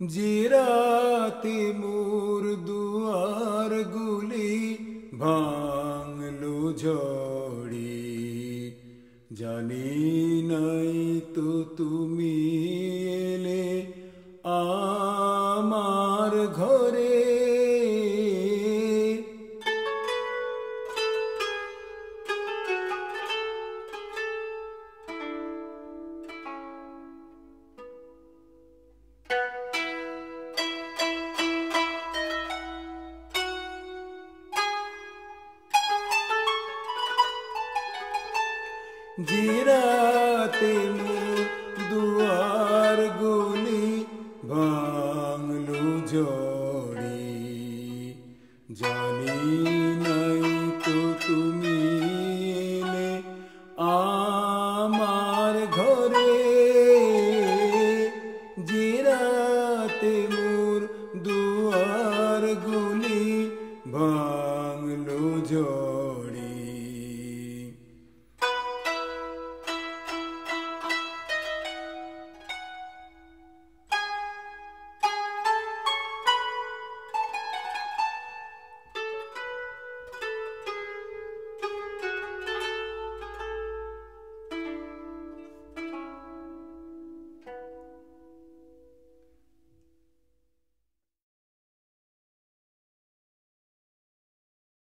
জিরাতে মোর দুয়ার গুলি ভাঙলো ঝড়ি। জানি নাই তো তুমি এলে আমার ঘরে গিরাতে মোর দুয়ার গুলি, বাংলু জড়ি। জানি নাই তো তুমি আমার ঘরে। জিরাতে মোর দুয়ার গুলি, বাংলু জড়ি।